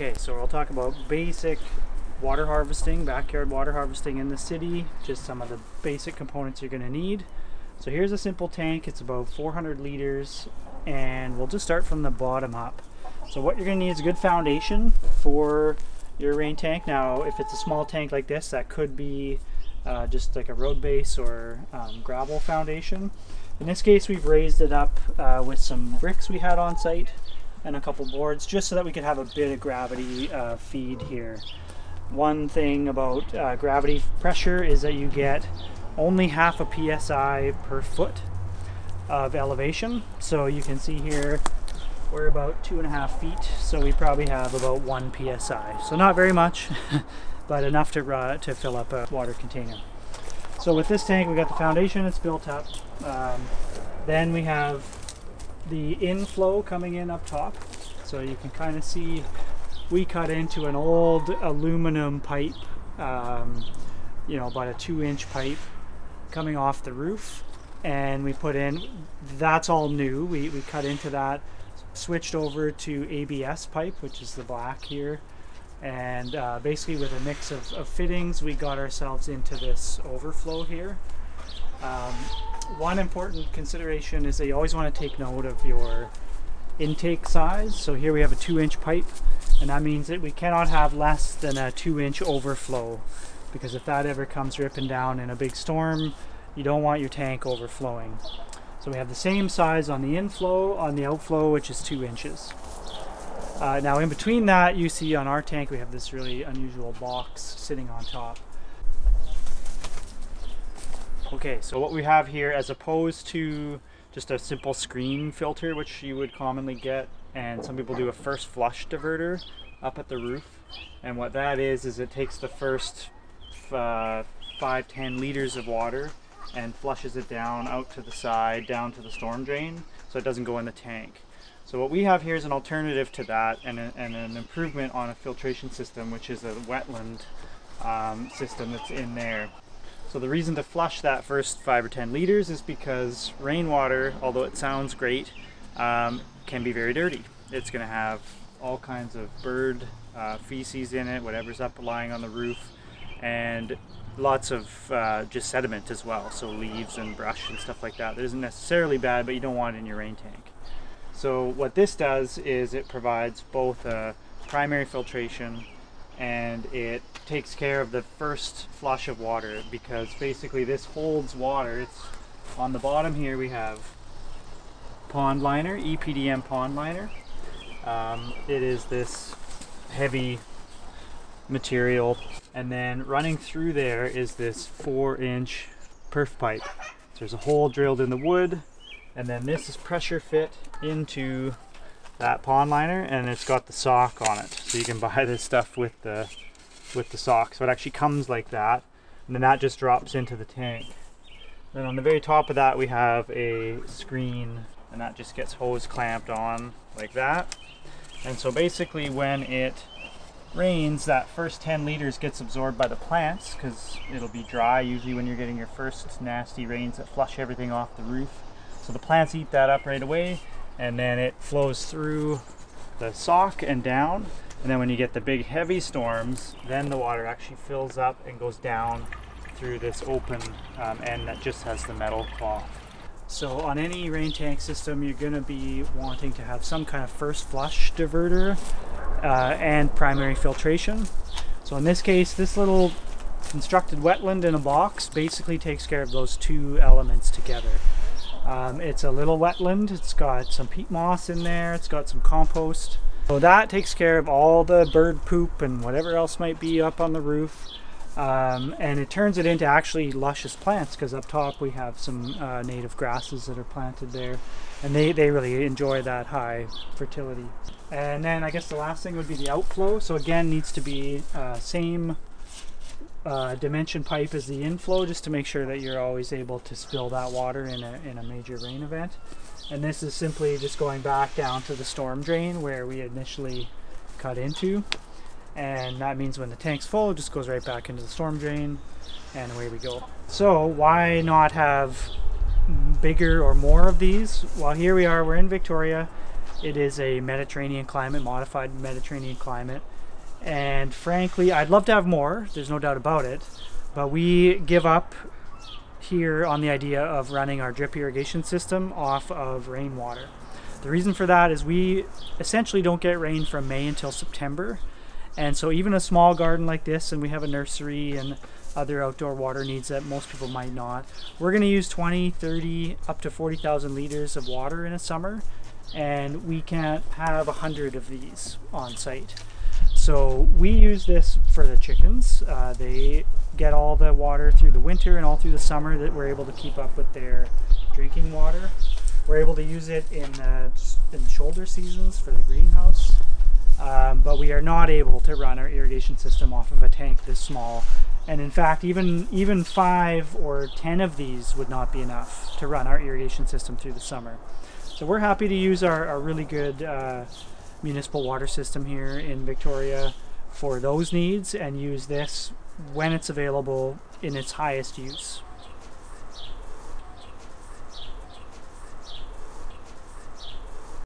Okay, so we'll talk about basic water harvesting, backyard water harvesting in the city, just some of the basic components you're going to need. So here's a simple tank, it's about 400 liters, and we'll just start from the bottom up. So what you're going to need is a good foundation for your rain tank. Now, if it's a small tank like this, that could be uh, just like a road base or um, gravel foundation. In this case, we've raised it up uh, with some bricks we had on site and a couple boards just so that we could have a bit of gravity uh, feed here. One thing about uh, gravity pressure is that you get only half a psi per foot of elevation. So you can see here we're about two and a half feet, so we probably have about one psi. So not very much, but enough to, uh, to fill up a water container. So with this tank, we got the foundation, it's built up. Um, then we have the inflow coming in up top. So you can kind of see we cut into an old aluminum pipe, um, you know, about a two inch pipe coming off the roof. And we put in, that's all new. We, we cut into that, switched over to ABS pipe, which is the black here. And uh, basically with a mix of, of, fittings, we got ourselves into this overflow here. Um, one important consideration is that you always want to take note of your intake size. So here we have a two inch pipe and that means that we cannot have less than a two inch overflow because if that ever comes ripping down in a big storm, you don't want your tank overflowing. So we have the same size on the inflow, on the outflow, which is two inches. Uh, now in between that, you see on our tank, we have this really unusual box sitting on top. Okay, so what we have here, as opposed to just a simple screen filter, which you would commonly get, and some people do a first flush diverter up at the roof. And what that is, is it takes the first uh, five, ten liters of water and flushes it down out to the side, down to the storm drain, so it doesn't go in the tank. So what we have here is an alternative to that and, a, and an improvement on a filtration system, which is a wetland um, system that's in there. So the reason to flush that first five or 10 liters is because rainwater, although it sounds great, um, can be very dirty. It's going to have all kinds of bird uh, feces in it, whatever's up lying on the roof, and lots of uh, just sediment as well. So leaves and brush and stuff like that. That isn't necessarily bad, but you don't want it in your rain tank. So what this does is it provides both a primary filtration and it takes care of the first flush of water because basically this holds water. It's on the bottom here we have pond liner, EPDM pond liner. Um, it is this heavy material and then running through there is this four inch perf pipe. So there's a hole drilled in the wood and then this is pressure fit into that pond liner and it's got the sock on it so you can buy this stuff with the with the sock so it actually comes like that and then that just drops into the tank. Then on the very top of that we have a screen and that just gets hose clamped on like that. And so basically when it rains that first 10 liters gets absorbed by the plants because it'll be dry usually when you're getting your first nasty rains that flush everything off the roof. So the plants eat that up right away and then it flows through the sock and down and then when you get the big heavy storms then the water actually fills up and goes down through this open um, end that just has the metal cloth so on any rain tank system you're going to be wanting to have some kind of first flush diverter uh, and primary filtration so in this case this little constructed wetland in a box basically takes care of those two elements together um, it's a little wetland. It's got some peat moss in there. It's got some compost. So that takes care of all the bird poop and whatever else might be up on the roof. Um, and it turns it into actually luscious plants because up top we have some uh, native grasses that are planted there and they, they really enjoy that high fertility. And then I guess the last thing would be the outflow. So again needs to be uh, same uh, dimension pipe is the inflow just to make sure that you're always able to spill that water in a, in a major rain event. And this is simply just going back down to the storm drain where we initially cut into. And that means when the tank's full, it just goes right back into the storm drain and away we go. So why not have bigger or more of these? Well, here we are, we're in Victoria It is a Mediterranean climate, modified Mediterranean climate. And frankly, I'd love to have more, there's no doubt about it. But we give up here on the idea of running our drip irrigation system off of rainwater. The reason for that is we essentially don't get rain from May until September. And so even a small garden like this, and we have a nursery and other outdoor water needs that most people might not, we're going to use 20, 30, up to 40,000 liters of water in a summer. And we can't have a hundred of these on site. So we use this for the chickens. Uh, they get all the water through the winter and all through the summer that we're able to keep up with their drinking water. We're able to use it in, uh, in the shoulder seasons for the greenhouse, um, but we are not able to run our irrigation system off of a tank this small. And in fact, even even five or ten of these would not be enough to run our irrigation system through the summer. So we're happy to use our, our really good uh, municipal water system here in Victoria for those needs and use this when it's available in its highest use.